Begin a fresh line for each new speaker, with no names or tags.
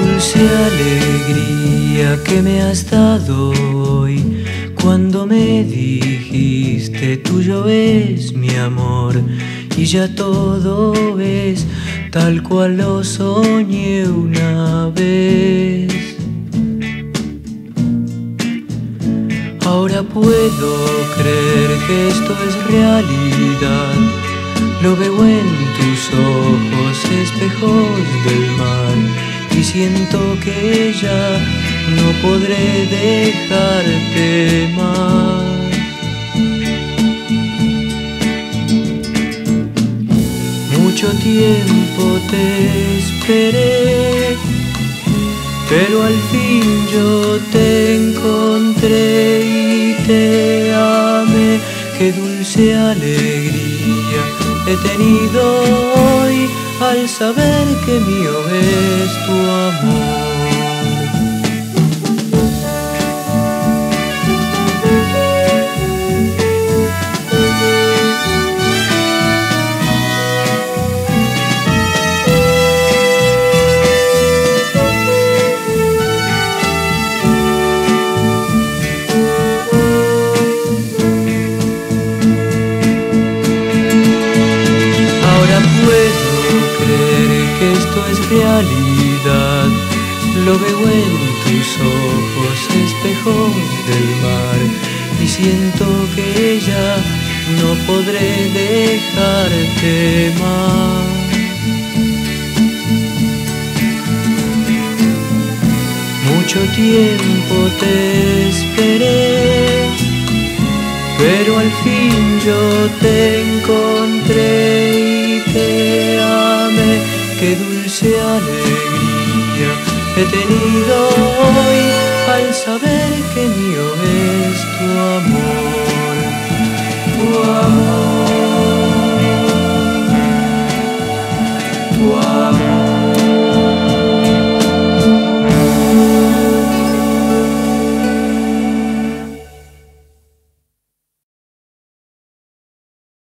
dulce alegría que me has dado hoy cuando me dijiste tuyo es mi amor y ya todo es tal cual lo soñé una vez. Ahora puedo creer que esto es realidad. Lo veo en tus ojos, espejos del mar, y siento que ya no podré dejarte más. Mucho tiempo te esperé, pero al fin yo te encontré y te amé. Qué dulce alegría he tenido hoy al saber que mío es tu amor. Realidad. Lo veo en tus ojos, espejos del mar, y siento que ya no podré dejarte más. Mucho tiempo te esperé, pero al fin yo te encontré y te amé. Qué dulce alegría. He tenido hoy al saber que es